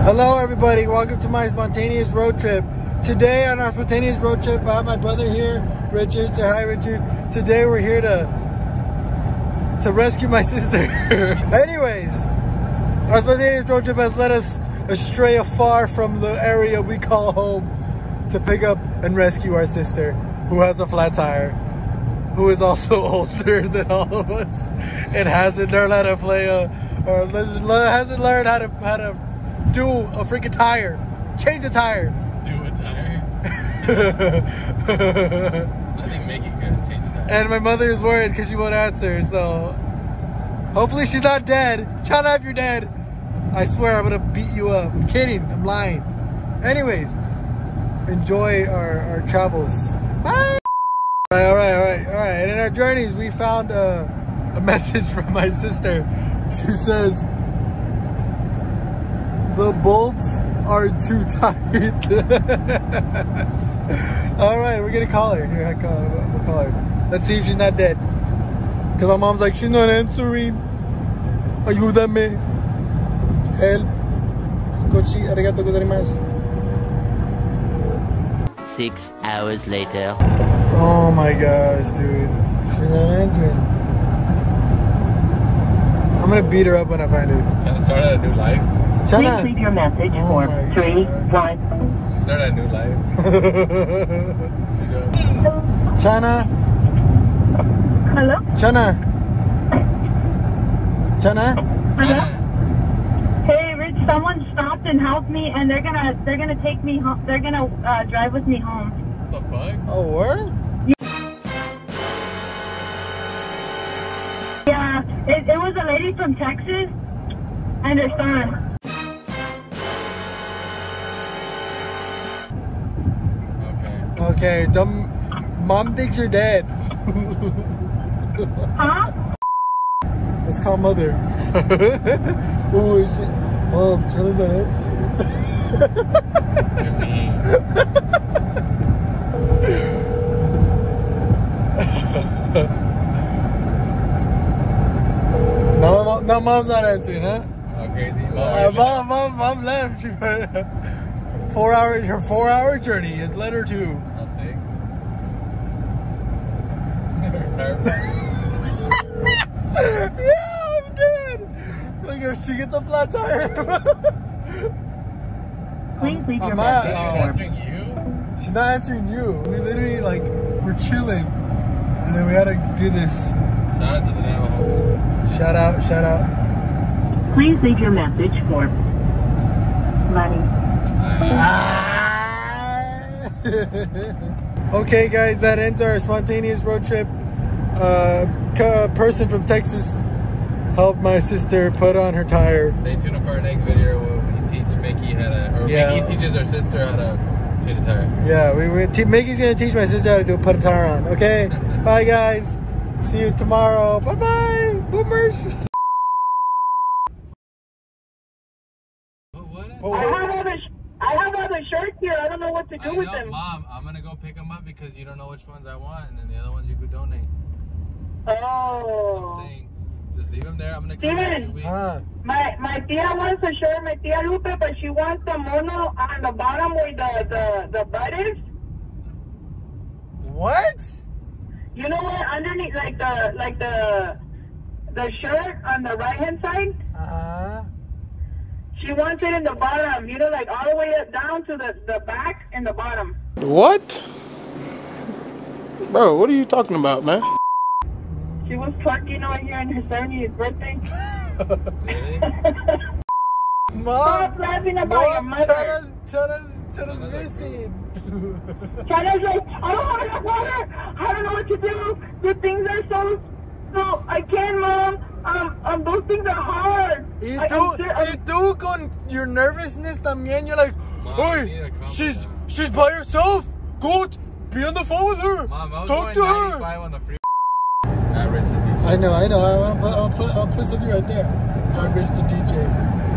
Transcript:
Hello, everybody. Welcome to my spontaneous road trip. Today, on our spontaneous road trip, I have my brother here, Richard. Say hi, Richard. Today, we're here to to rescue my sister. Anyways, our spontaneous road trip has led us astray afar from the area we call home to pick up and rescue our sister, who has a flat tire, who is also older than all of us, and hasn't learned how to play a, or hasn't learned how to how to do a freaking tire. Change a tire. Do a tire? I think make it good. Change a tire. And my mother is worried because she won't answer. So hopefully she's not dead. Chana, if you're dead, I swear I'm gonna beat you up. I'm kidding. I'm lying. Anyways, enjoy our, our travels. Bye. All right, all right, all right, all right. And in our journeys, we found a, a message from my sister. She says, the bolts are too tight. All right, we're gonna call her. Here, I call her. We'll call her. Let's see if she's not dead. Cause my mom's like, she's not answering. Ayúdame. Help. Scotchy, arigato gozaimasu. Six hours later. Oh my gosh, dude. She's not answering. I'm gonna beat her up when I find her. Trying to start out a new life. Chana. Please leave your message Oh for my three God. one. She started a new life. She does. Chana. Hello. Chana. Chana. Chana. Hey, Rich. Someone stopped and helped me, and they're gonna they're gonna take me home. They're gonna uh, drive with me home. What the fuck? Oh, what? Yeah, it, it was a lady from Texas and her son. Okay. Okay, dumb. Mom thinks you're dead. Huh? Let's call mother. oh shit. Mom, tell us that answer. You're mean. No, mom, no, mom's not answering, huh? How crazy. Mom, Uh, mom, mom, mom left. She four hour, her four hour journey is letter two. I'll sick. Retired. yeah, I'm dead. Like if she gets a flat tire. Please leave your I'm message. Not answering you? She's not answering you. We literally like we're chilling, and then we had to do this. Shout out to the Navajos. Shout out, shout out. Please leave your message for Money. Ah. okay, guys, that ends our spontaneous road trip. Uh, a person from Texas helped my sister put on her tire. Stay tuned for our next video where we teach Mickey how to, or Yeah. Mickey teaches our sister how to change a tire. Yeah, we, we te- Mickey's gonna teach my sister how to do put a tire on. Okay, bye guys. See you tomorrow. Bye bye, boomers. What? what? Oh, I have other sh- I have other shirts here. I don't know what to do I with know, them. Mom. I'm gonna go pick them up because you don't know which ones I want, and then the other ones you could donate. Oh. I'm saying, just leave them there. I'm gonna come back Steven. two. Huh? My my tia wants a shirt, my tia Lupe, but she wants the mono on the bottom where the the the butt is. What? You know what? Underneath, like the like the the shirt on the right hand side. Uh huh. She wants it in the bottom. You know, like all the way up down to the the back and the bottom. What? Bro, what are you talking about, man? She was twerking over here on her 70th birthday. Really? Mom, Stop laughing about your mother. tell us, tell us, tell us missing. China's like, I don't want to water. I don't know what to do. The things are so, so I can't, mom. Um, um, those things are hard. Y I- tú, I'm ser- I'm- y tú con your nervousness también, you're like, Mom, hey, she's she's by herself. Go be on the phone with her. Mom, I was Talk going to her. 95 the DJ. I know, I know. I want to put, I'll put, I'll put something right there. I Rich the DJ.